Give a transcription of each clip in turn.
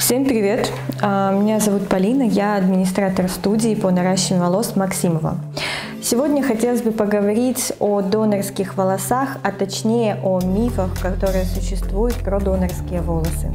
Всем привет! А, меня зовут Полина, я администратор студии по наращиванию волос Максимова. Сегодня хотелось бы поговорить о донорских волосах, а точнее о мифах, которые существуют про донорские волосы.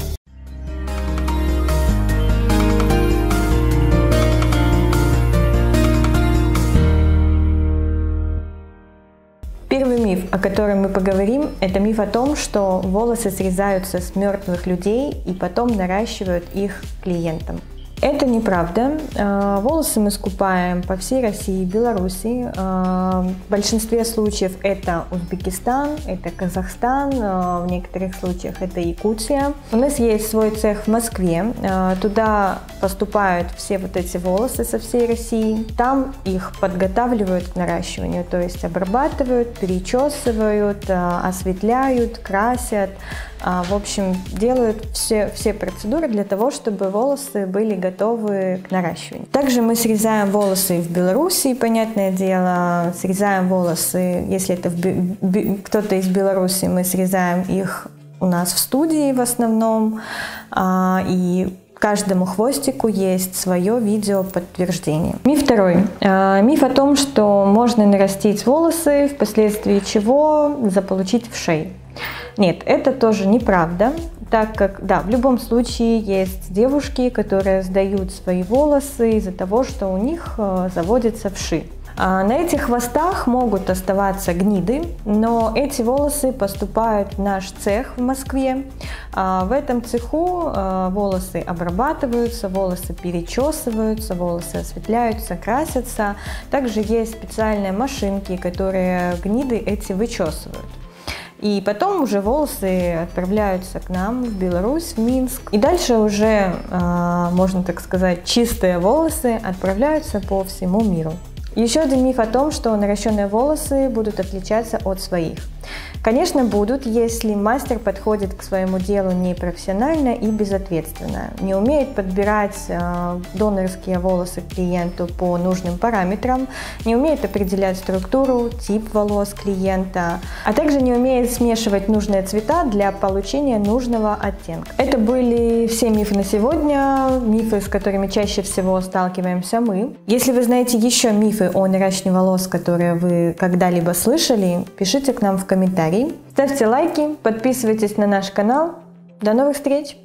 Первый миф, о котором мы поговорим, это миф о том, что волосы срезаются с мертвых людей и потом наращивают их клиентам. Это неправда. А, волосы мы скупаем по всей России и Беларуси. А, в большинстве случаев это Узбекистан, это Казахстан, а, в некоторых случаях это Якутия. У нас есть свой цех в Москве. Туда поступают все вот эти волосы со всей России. Там их подготавливают к наращиванию, то есть обрабатывают, перечесывают, осветляют, красят. В общем, делают все, все процедуры для того, чтобы волосы были готовы к наращиванию. Также мы срезаем волосы в Беларуси, понятное дело, срезаем волосы, если это кто-то из Беларуси, мы срезаем их у нас в студии в основном, а, и каждому хвостику есть свое видео подтверждение. Миф второй. А, миф о том, что можно нарастить волосы, впоследствии чего заполучить в шею. Нет, это тоже неправда так как, да, в любом случае есть девушки, которые сдают свои волосы из-за того, что у них э, заводятся вши. А на этих хвостах могут оставаться гниды, но эти волосы поступают в наш цех в Москве. А в этом цеху э, волосы обрабатываются, волосы перечесываются, волосы осветляются, красятся. Также есть специальные машинки, которые гниды эти вычесывают. И потом уже волосы отправляются к нам в Беларусь, в Минск. И дальше уже, а, можно так сказать, чистые волосы отправляются по всему миру. Еще один миф о том, что наращенные волосы будут отличаться от своих. Конечно, будут, если мастер подходит к своему делу непрофессионально и безответственно, не умеет подбирать э, донорские волосы клиенту по нужным параметрам, не умеет определять структуру, тип волос клиента, а также не умеет смешивать нужные цвета для получения нужного оттенка. Это были все мифы на сегодня, мифы, с которыми чаще всего сталкиваемся мы. Если вы знаете еще мифы о наращивании волос, которые вы когда-либо слышали, пишите к нам в комментарии комментарий, ставьте лайки, подписывайтесь на наш канал. До новых встреч!